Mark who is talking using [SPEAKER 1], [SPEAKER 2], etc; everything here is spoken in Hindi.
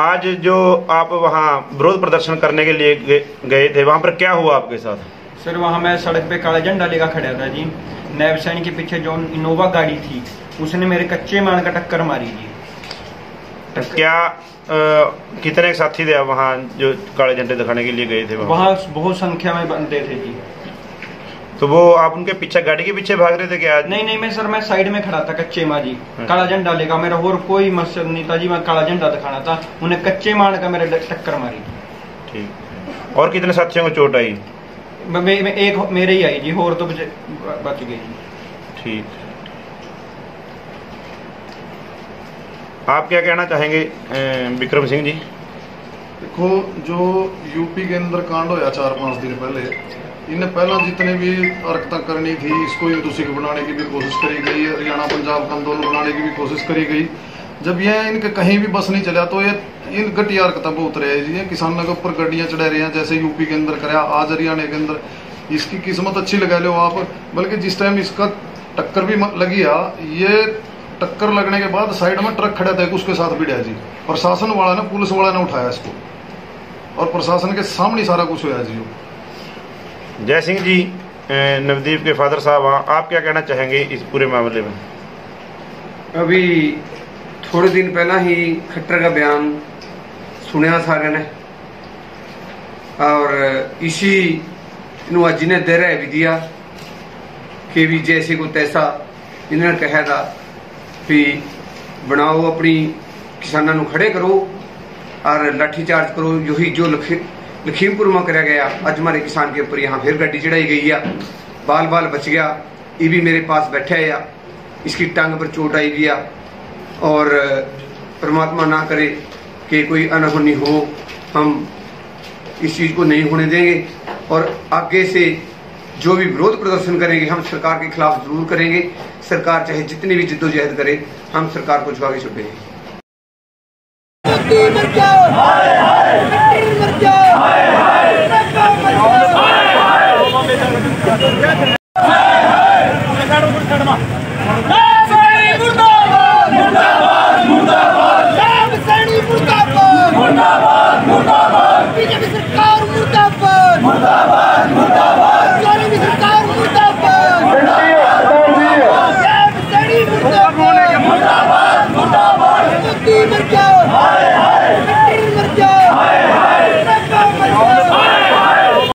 [SPEAKER 1] आज जो आप वहाँ विरोध प्रदर्शन करने के लिए गए थे वहाँ पर क्या हुआ आपके साथ?
[SPEAKER 2] सर वहाँ मैं सड़क पे काला झंडा लेकर खड़ा था जी। नैब सैन के पीछे जो इनोवा गाड़ी थी उसने मेरे कच्चे मान का टक्कर मारी जी।
[SPEAKER 1] क्या अ, कितने साथी थे वहाँ जो काले झंडे दिखाने के लिए गए थे वहाँ?
[SPEAKER 2] वहाँ बहुत संख्या में बंदे थे जी।
[SPEAKER 1] तो वो आप उनके पीछे गाड़ी के पीछे भाग रहे थे क्या आज?
[SPEAKER 2] नहीं नहीं मैं सर मैं साइड में खड़ा था कच्चे माँ जी।
[SPEAKER 1] हाँ।
[SPEAKER 2] काला झंडा लेगा मेरा और कोई मकसद नहीं था जी मैं काला झंडा दिखाना था। उन्हें कच्चे मान का मेरे टक्कर मारी।
[SPEAKER 1] ठीक और कितने साथियों को चोट आई?
[SPEAKER 2] मैं, मैं, मैं एक मेरे ही आई जी और तो बच बच गई जी।
[SPEAKER 1] ठीक आप क्या कहना चाहेंगे विक्रम सिंह जी?
[SPEAKER 3] देखो जो यूपी के अंदर कांड होया चार पाँच दिन पहले इन्हें पहला जितने भी हरकत करनी थी, इसको हिंदू बनाने की भी कोशिश करी गई हरियाणा पंजाब का आंदोलन बनाने की भी कोशिश करी गई। जब ये इनके कहीं भी बस नहीं चला तो ये इन घटिया हरकतें बहुत रहे जी। किसानों के ऊपर गड्डियाँ चढ़ा रहे हैं, जैसे यूपी के अंदर कराया, आज हरियाणा के अंदर। इसकी किस्मत अच्छी लगा लो आप, बल्कि जिस टाइम इसका टक्कर भी लगी आ, ये टक्कर लगने के बाद साइड में ट्रक खड़ा था उसके साथ भिड़ा जी। प्रशासन वाला ने, पुलिस वाला ने उठाया इसको। और प्रशासन के सामने सारा कुछ होया जी।
[SPEAKER 1] जय सिंह जी नवदीप के फादर साहब हाँ आप क्या कहना चाहेंगे इस पूरे मामले में
[SPEAKER 4] अभी थोड़े दिन पहला ही खट्टर का बयान सुनया सारे ने और इसी अज ने दे रहा भी दिया कि भी जैसे को तैसा इन्होंने कहा था भी बनाओ अपनी किसानों खड़े करो और लाठीचार्ज करो यही जो लखीमपुर में कराया गया। आज हमारे किसान के ऊपर यहाँ फिर गड्डी चढ़ाई गई है। बाल बाल बच गया। ये भी मेरे पास बैठा है। इसकी टांग पर चोट आई गया और, परमात्मा ना करे कि कोई अनहोनी हो। हम इस चीज़ को नहीं होने देंगे। और आगे से जो भी विरोध प्रदर्शन करेंगे, हम सरकार के खिलाफ ज़रूर करेंगे। सरकार चाहे जितनी भी जिद्दोजहद करे, हम सरकार को झुका के छुपेंगे
[SPEAKER 5] ਮੁਰਦਾਬਾਦ ਮੁਰਦਾਬਾਦ ਮੁਰਦਾਬਾਦ। ਬੀਜੇਪੀ ਸਰਕਾਰ ਮੁਰਦਾਬਾਦ ਮੁਰਦਾਬਾਦ।